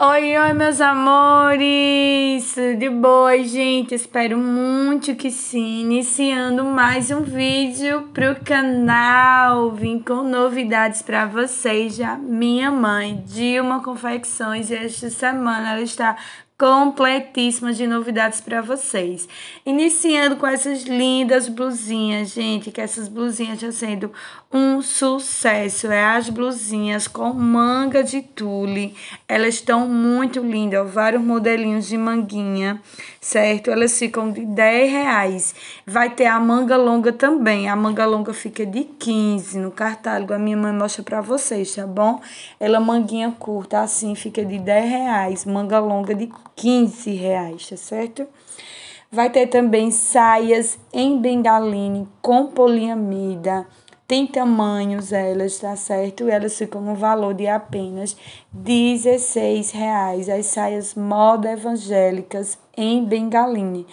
Oi, oi, meus amores! De boa, gente? Espero muito que sim. Iniciando mais um vídeo pro canal. Vim com novidades para vocês. Já minha mãe, Dilma Confecções, e esta semana ela está completíssima de novidades para vocês. Iniciando com essas lindas blusinhas, gente, que essas blusinhas já sendo um sucesso. É as blusinhas com manga de tule. Elas estão muito lindas, ó, vários modelinhos de manguinha, certo? Elas ficam de 10 reais. Vai ter a manga longa também. A manga longa fica de 15 no catálogo. A minha mãe mostra para vocês, tá bom? Ela manguinha curta assim fica de 10 reais. Manga longa de 15 reais, tá certo? Vai ter também saias em bengaline com poliamida. Tem tamanhos elas, tá certo? Elas ficam no valor de apenas 16 reais. As saias moda evangélicas em bengaline.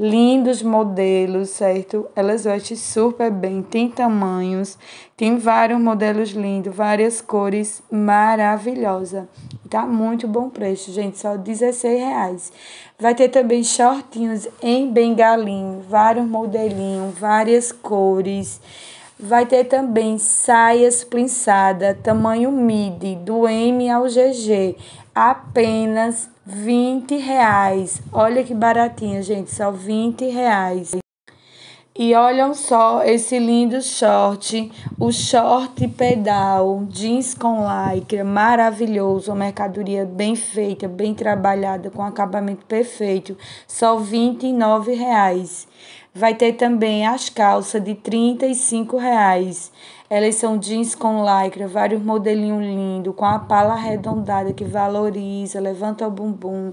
Lindos modelos, certo? Elas vestem super bem, tem tamanhos, tem vários modelos lindos, várias cores maravilhosas. Tá muito bom preço, gente, só 16 reais. Vai ter também shortinhos em bengalim, vários modelinhos, várias cores. Vai ter também saias plinçada, tamanho midi, do M ao GG, apenas 20 reais. Olha que baratinha, gente, só 20 reais. E olham só esse lindo short, o short pedal, jeans com lycra, maravilhoso, uma mercadoria bem feita, bem trabalhada, com acabamento perfeito, só 29 reais. Vai ter também as calças de 35 reais. Elas são jeans com lycra, vários modelinhos lindos, com a pala arredondada que valoriza, levanta o bumbum.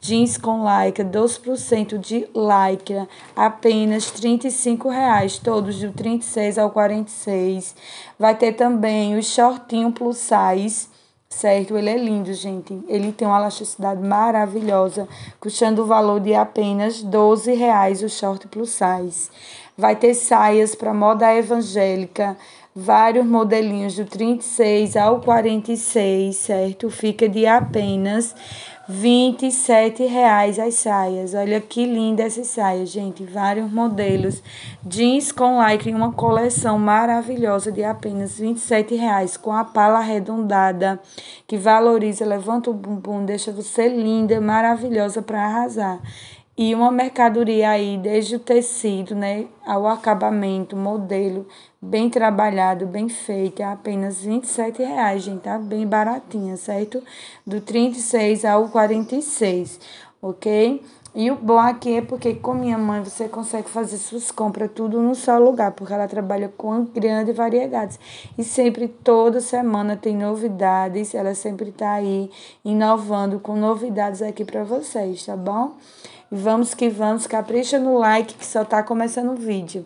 Jeans com lycra, 12% de lycra, apenas 35 reais, todos do 36 ao 46. Vai ter também o shortinho plus size, certo? Ele é lindo, gente. Ele tem uma elasticidade maravilhosa, custando o valor de apenas 12 reais o short plus size. Vai ter saias para moda evangélica, vários modelinhos do 36 ao 46, certo? Fica de apenas 27 reais as saias. Olha que linda essa saia, gente. Vários modelos. Jeans com lycra em uma coleção maravilhosa de apenas 27 reais, com a pala arredondada, que valoriza, levanta o bumbum, deixa você linda, maravilhosa para arrasar e uma mercadoria aí, desde o tecido, né, ao acabamento, modelo, bem trabalhado, bem feito, é apenas 27 reais, gente, tá bem baratinha, certo? Do 36 ao 46, ok? E o bom aqui é porque com minha mãe você consegue fazer suas compras tudo no só lugar, porque ela trabalha com grandes variedades. E sempre, toda semana, tem novidades, ela sempre tá aí inovando com novidades aqui para vocês, tá bom? Vamos que vamos, capricha no like que só tá começando o vídeo.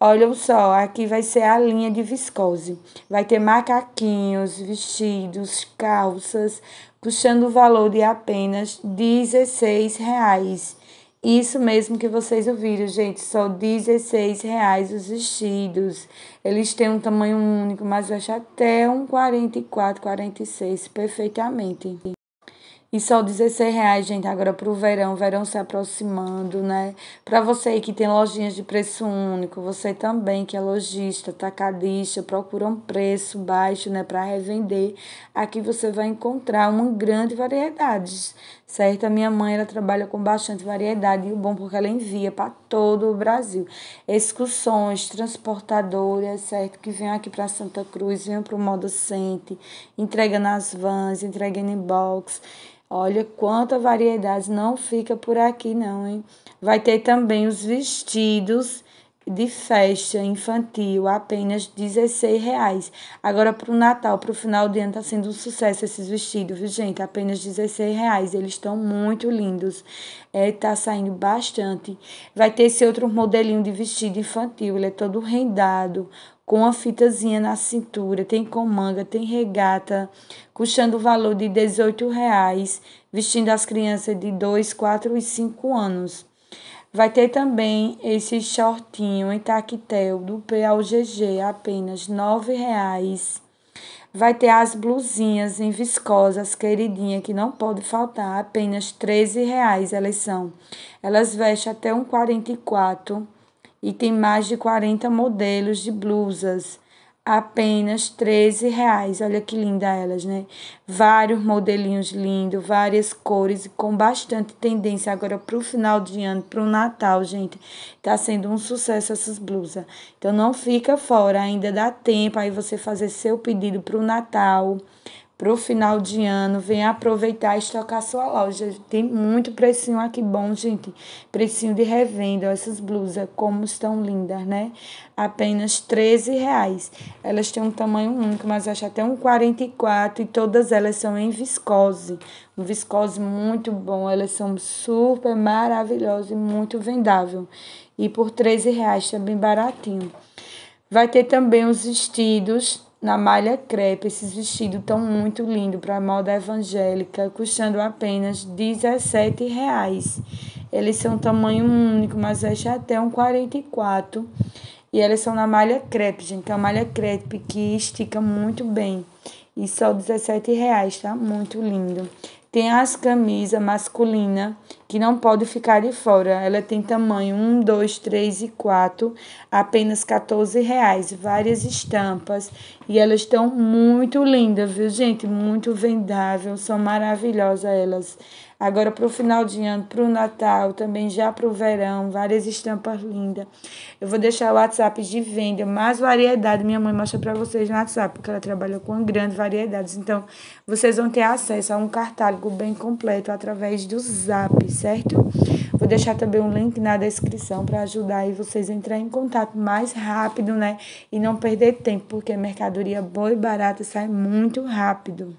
Olha só, aqui vai ser a linha de viscose. Vai ter macaquinhos, vestidos, calças, puxando o valor de apenas 16,00 reais. Isso mesmo que vocês ouviram, gente, só 16,00 reais os vestidos. Eles têm um tamanho único, mas vai até um 44, 46 perfeitamente. E só 16 reais, gente, agora pro verão, verão se aproximando, né? Para você aí que tem lojinhas de preço único, você também que é lojista, tacadista, procura um preço baixo, né, para revender. Aqui você vai encontrar uma grande variedade, certo? A minha mãe, ela trabalha com bastante variedade e o bom porque ela envia para todo o Brasil. Excursões, transportadoras, certo? Que vem aqui para Santa Cruz, vem para o Moda Cente, entrega nas vans, entrega em box. Olha quanta variedade não fica por aqui não, hein? Vai ter também os vestidos de festa infantil, apenas 16,00 reais. Agora para o Natal, para o final de ano, tá sendo um sucesso esses vestidos, viu, gente? Apenas 16,00 reais. Eles estão muito lindos. É, tá saindo bastante. Vai ter esse outro modelinho de vestido infantil, ele é todo rendado, com uma fitazinha na cintura, tem com manga, tem regata, custando o valor de R$ reais, vestindo as crianças de 2, 4 e 5 anos. Vai ter também esse shortinho em taquetel do P ao GG, apenas R$. Vai ter as blusinhas em viscosas, queridinha, que não pode faltar, apenas 13 reais elas são. Elas vestem até um 44 e tem mais de 40 modelos de blusas apenas 13 reais. Olha que linda elas, né? Vários modelinhos lindos, várias cores, com bastante tendência agora para o final de ano, para o Natal, gente. Tá sendo um sucesso essas blusas. Então não fica fora, ainda dá tempo aí você fazer seu pedido para o Natal para o final de ano, venha aproveitar e estocar sua loja. Tem muito precinho aqui bom, gente. Precinho de revenda. Essas blusas, como estão lindas, né? Apenas 13 reais. Elas têm um tamanho único, mas acho até um 44 e todas elas são em viscose. Um viscose muito bom. Elas são super maravilhosas e muito vendável. E por 13 reais, também baratinho. Vai ter também os vestidos na malha crepe. Esses vestidos tão muito lindos para moda evangélica, custando apenas R$ reais. Eles são tamanho único, mas veste até um 44. E elas são na malha crepe, gente. É uma malha crepe que estica muito bem. E só R$ reais, tá? Muito lindo. Tem as camisas masculina que não pode ficar de fora. Ela tem tamanho 1, 2, 3 e 4, apenas 14 reais. Várias estampas e elas estão muito lindas, viu, gente? Muito vendável, são maravilhosas elas. Agora para o final de ano, para o Natal, também já para o verão, várias estampas lindas. Eu vou deixar o WhatsApp de venda, mais variedade. Minha mãe mostra para vocês no WhatsApp, porque ela trabalha com grandes variedades. Então, vocês vão ter acesso a um catálogo bem completo através do Zap, certo? Vou deixar também um link na descrição para ajudar aí vocês a entrar em contato mais rápido, né? E não perder tempo, porque mercadoria boa e barata sai muito rápido.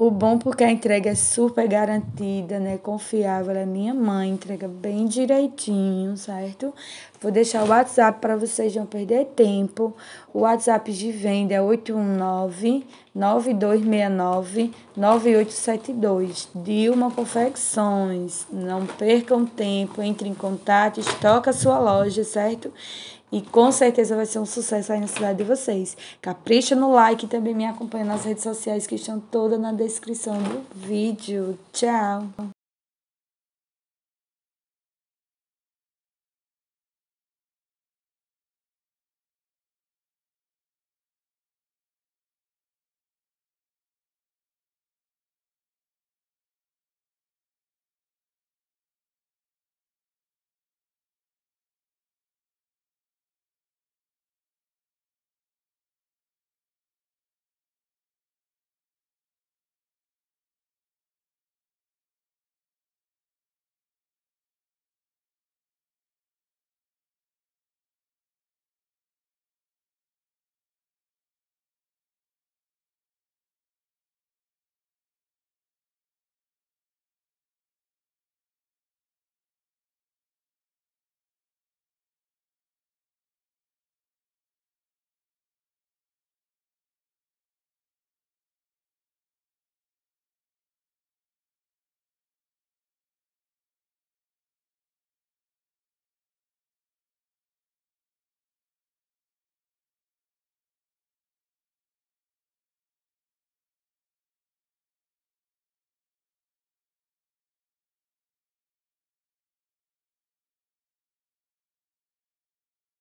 O bom porque a entrega é super garantida, né? Confiável. É minha mãe, entrega bem direitinho, certo? Vou deixar o WhatsApp para vocês não perder tempo. O WhatsApp de venda é 819 9269 9872. Dilma Confecções. Não percam tempo, entre em contato, estoca a sua loja, certo? E com certeza vai ser um sucesso aí na cidade de vocês. Capricha no like e também me acompanha nas redes sociais que estão todas na descrição do vídeo. Tchau!